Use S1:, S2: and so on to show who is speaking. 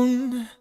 S1: alone.